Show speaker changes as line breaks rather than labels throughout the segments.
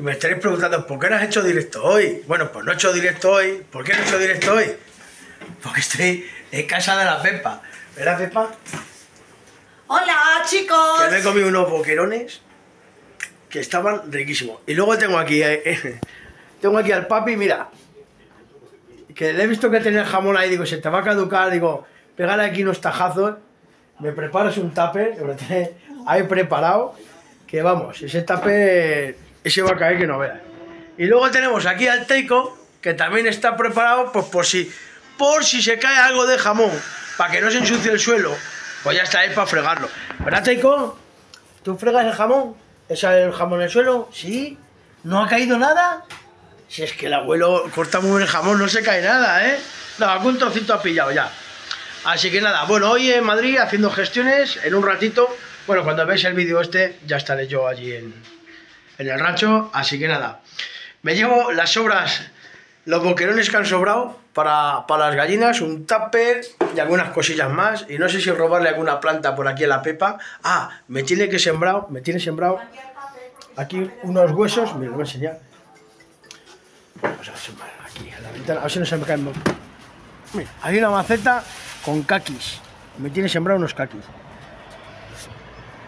Y me estaréis preguntando, ¿por qué no has hecho directo hoy? Bueno, pues no he hecho directo hoy. ¿Por qué no he hecho directo hoy? Porque estoy en casa de la Pepa. ¿Verdad, Pepa?
Hola chicos.
Que me he comido unos boquerones que estaban riquísimos. Y luego tengo aquí, eh, eh, tengo aquí al papi, mira, que le he visto que tenía el jamón ahí, digo, se te va a caducar, digo, pégale aquí unos tajazos, me preparas un tupper, lo tiene ahí preparado, que vamos, ese tupper, ese va a caer que no veas. Y luego tenemos aquí al Teiko, que también está preparado, pues por si, por si se cae algo de jamón, para que no se ensucie el suelo, pues ya está ahí para fregarlo. ¿Verdad, Teiko? ¿Tú fregas el jamón? ¿Esa el jamón en el suelo? ¿Sí? ¿No ha caído nada? Si es que el abuelo corta muy bien el jamón, no se cae nada, ¿eh? No, algún trocito ha pillado ya. Así que nada, bueno, hoy en Madrid haciendo gestiones, en un ratito, bueno, cuando veáis el vídeo este, ya estaré yo allí en, en el rancho, así que nada. Me llevo las sobras, los boquerones que han sobrado para, para las gallinas, un tupper y algunas cosillas más. Y no sé si robarle alguna planta por aquí a la Pepa. Ah, me tiene que sembrado, me tiene sembrado aquí unos huesos, me lo voy a enseñar. Vamos a sembrar aquí a la ventana, a ver si no se me caen. Mira, hay una maceta con caquis. Me tiene sembrado unos caquis.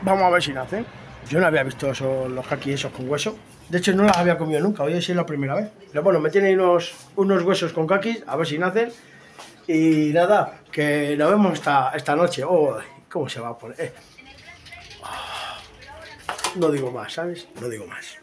Vamos a ver si nacen. Yo no había visto esos, los caquis esos con hueso. De hecho, no los había comido nunca. Hoy es la primera vez. Pero bueno, me tiene unos, unos huesos con caquis. A ver si nacen. Y nada, que nos vemos esta, esta noche. Oh, ¿Cómo se va a poner? Eh. Ah, No digo más, ¿sabes? No digo más.